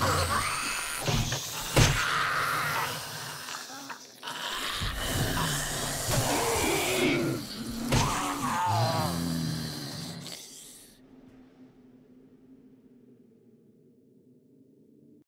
Ha ha ha!